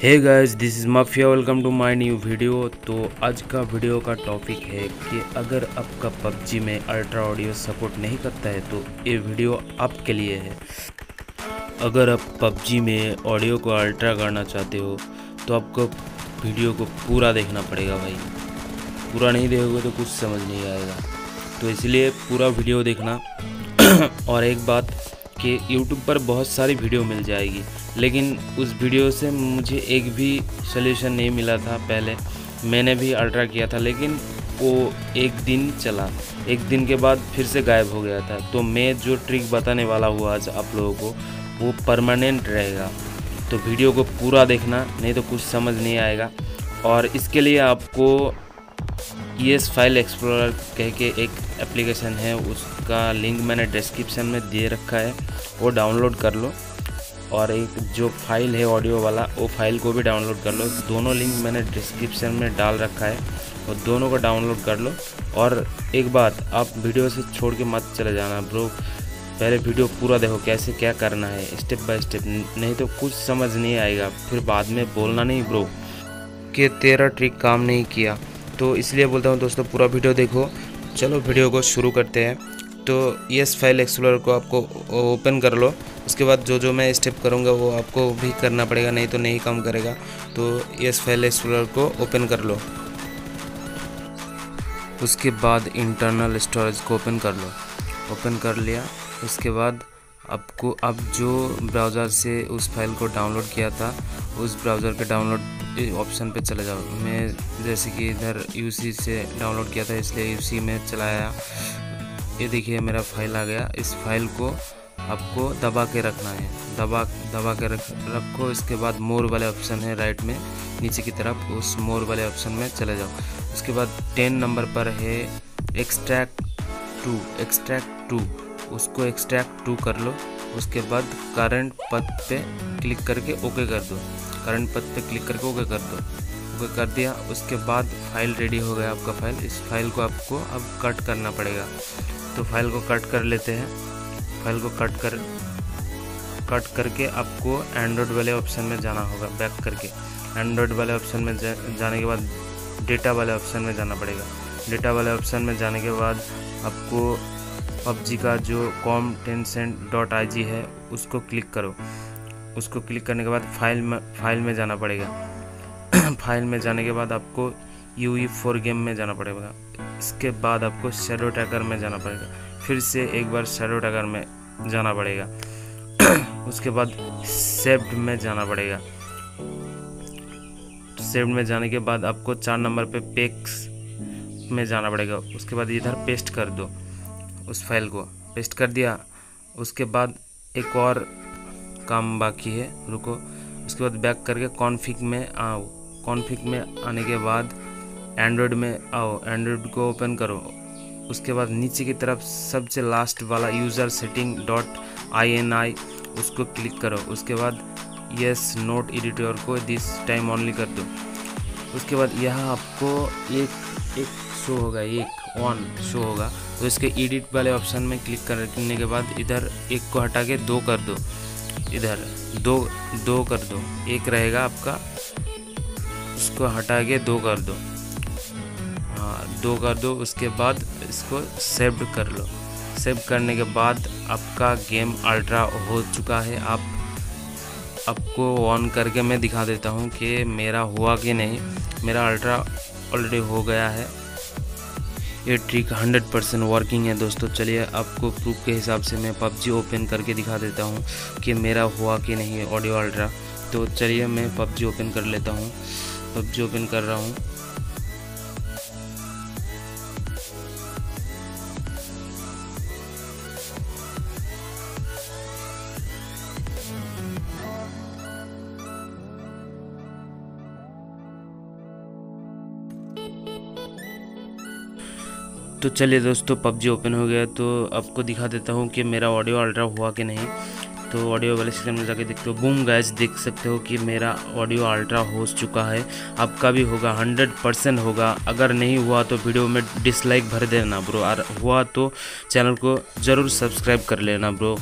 Hey guys this is Mafia welcome to my new video तो आज का video का टॉपिक है कि अगर आपका पबजी में अल्ट्रा ऑडियो सपोर्ट नहीं करता है तो ये वीडियो आपके लिए है। अगर आप पबजी में ऑडियो को अल्ट्रा करना चाहते हो तो आपको वीडियो को पूरा देखना पड़ेगा भाई। पूरा नहीं देखोगे तो कुछ समझ नहीं आएगा। तो इसलिए पूरा वीडियो देखना। और एक बात कि YouTube पर बहुत सारी वीडियो मिल जाएगी। लेकिन उस वीडियो से मुझे एक भी सलूशन नहीं मिला था पहले। मैंने भी अल्ट्रा किया था, लेकिन वो एक दिन चला। एक दिन के बाद फिर से गायब हो गया था। तो मैं जो ट्रिक बताने वाला हूँ आज आप लोगों को, वो परमानेंट रहेगा। तो वीडियो को पूरा देखना, नहीं तो कुछ समझ नहीं आएगा। और इसके लिए आपको ई एस फ़ाइल एक्सप्लोरर कह के एक एप्लीकेशन है, उसका लिंक मैंने डिस्क्रिप्शन में दे रखा है, वो डाउनलोड कर लो। और एक जो फ़ाइल है ऑडियो वाला, वो फ़ाइल को भी डाउनलोड कर लो। दोनों लिंक मैंने डिस्क्रिप्शन में डाल रखा है और दोनों को डाउनलोड कर लो। और एक बात, आप वीडियो से छोड़ के मत चले जाना ब्रो पहले वीडियो पूरा देखो, कैसे क्या करना है स्टेप बाय स्टेप नहीं तो कुछ समझ नहीं आएगा, फिर बाद में बोलना नहीं ब्रो कि तेरा ट्रिक काम नहीं किया। तो इसलिए बोलता हूँ दोस्तों, पूरा वीडियो देखो। चलो वीडियो को शुरू करते हैं। तो यस फ़ाइल एक्सप्लोर को आपको ओपन कर लो। उसके बाद जो जो मैं स्टेप करूँगा, वो आपको भी करना पड़ेगा, नहीं तो नहीं काम करेगा। तो यस फ़ाइल एक्सप्लोर को ओपन कर लो। उसके बाद इंटरनल स्टोरेज को ओपन कर लो। ओपन कर लिया। उसके बाद आपको अब जो ब्राउज़र से उस फ़ाइल को डाउनलोड किया था, उस ब्राउज़र के डाउनलोड ऑप्शन पे चले जाओ। मैं जैसे कि इधर यूसी से डाउनलोड किया था, इसलिए यूसी में चलाया। ये देखिए, मेरा फ़ाइल आ गया। इस फ़ाइल को आपको दबा के रखना है। दबा दबा के रख, रखो। इसके बाद मोर वाले ऑप्शन है राइट में। नीचे की तरफ़ उस मोर वाले ऑप्शन में चले जाओ। उसके बाद टेन नंबर पर है एक्सट्रैक्ट टू एक्सट्रैक्ट टू उसको एक्सट्रैक्ट टू कर लो। उसके बाद करंट पथ पे क्लिक करके ओके कर दो। करंट पथ पे क्लिक करके ओके कर दो। ओके कर दिया। उसके बाद फ़ाइल रेडी हो गया आपका फ़ाइल इस फ़ाइल को आपको अब कट करना पड़ेगा। तो फ़ाइल को कट कर लेते हैं। फ़ाइल को कट कर कट करके आपको एंड्रॉयड वाले ऑप्शन में जाना होगा बैक करके। एंड्रॉयड वाले ऑप्शन में जाने के बाद डेटा वाले ऑप्शन में जाना पड़ेगा। डेटा वाले ऑप्शन में जाने के बाद आपको पबजी का जो com Tencent dot I G है, उसको क्लिक करो। उसको क्लिक करने के बाद फ़ाइल में फ़ाइल में जाना पड़ेगा। फ़ाइल में जाने के बाद आपको यू ई फोर गेम में जाना पड़ेगा। इसके बाद आपको शेडो टैकर में जाना पड़ेगा। फिर से एक बार शेडो टैकर में जाना पड़ेगा। उसके बाद सेव्ड में जाना पड़ेगा। सेव्ड में जाने के बाद आपको चार नंबर पे पेक्स में जाना पड़ेगा। उसके बाद इधर पेस्ट कर दो। उस फ़ाइल को पेस्ट कर दिया। उसके बाद एक और काम बाकी है, रुको। उसके बाद बैक करके कॉन्फिक में आओ। कॉन्फिक में आने के बाद एंड्रॉयड में आओ। एंड्रॉयड को ओपन करो। उसके बाद नीचे की तरफ़ सबसे लास्ट वाला user setting dot I N I उसको क्लिक करो। उसके बाद यस नोट एडिटर को दिस टाइम ऑनली कर दो। उसके बाद यहाँ आपको एक एक शो होगा, एक ऑन शो होगा। तो इसके एडिट वाले ऑप्शन में क्लिक करने के बाद इधर एक को हटा के दो कर दो। इधर दो दो कर दो। एक रहेगा आपका, उसको हटा के दो कर दो। हाँ दो कर दो, उसके बाद इसको सेव कर लो। सेव करने के बाद आपका गेम अल्ट्रा हो चुका है। आप, आपको ऑन करके मैं दिखा देता हूँ कि मेरा हुआ कि नहीं। मेरा अल्ट्रा ऑलरेडी हो गया है। ये ट्रिक 100 परसेंट वर्किंग है दोस्तों। चलिए आपको प्रूफ के हिसाब से मैं पबजी ओपन करके दिखा देता हूँ कि मेरा हुआ कि नहीं ऑडियो अल्ट्रा तो चलिए मैं पबजी ओपन कर लेता हूँ। पबजी ओपन कर रहा हूँ। तो चलिए दोस्तों, पबजी ओपन हो गया। तो आपको दिखा देता हूँ कि मेरा ऑडियो अल्ट्रा हुआ कि नहीं। तो ऑडियो वाले सिस्टम में जाके देखते हो। बूम गैस देख सकते हो कि मेरा ऑडियो अल्ट्रा हो चुका है। आपका भी होगा हंड्रेड परसेंट होगा। अगर नहीं हुआ तो वीडियो में डिसलाइक भर देना ब्रो और हुआ तो चैनल को ज़रूर सब्सक्राइब कर लेना ब्रो